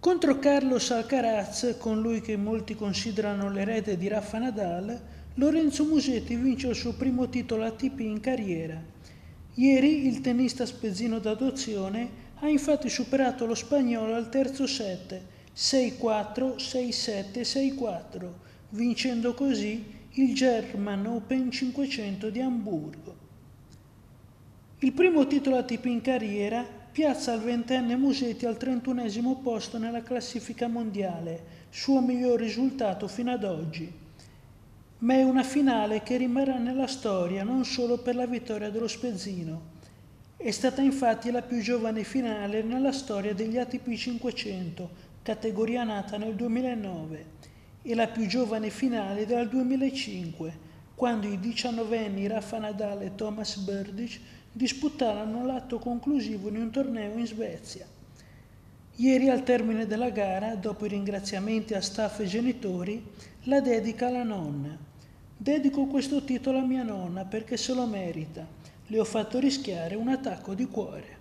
Contro Carlos Alcaraz, con lui che molti considerano l'erede di Rafa Nadal, Lorenzo Musetti vince il suo primo titolo ATP in carriera. Ieri il tennista spezzino d'adozione ha infatti superato lo spagnolo al terzo set 6-4, 6-7, 6-4, vincendo così il German Open 500 di Amburgo. Il primo titolo ATP in carriera piazza il ventenne Musetti al 31 posto nella classifica mondiale, suo miglior risultato fino ad oggi. Ma è una finale che rimarrà nella storia non solo per la vittoria dello Spezzino. È stata infatti la più giovane finale nella storia degli ATP 500, categoria nata nel 2009, e la più giovane finale dal 2005, quando i diciannovenni Rafa Nadal e Thomas Berdych disputarono l'atto conclusivo di un torneo in Svezia. Ieri al termine della gara, dopo i ringraziamenti a staff e genitori, la dedica alla nonna. Dedico questo titolo a mia nonna perché se lo merita. Le ho fatto rischiare un attacco di cuore.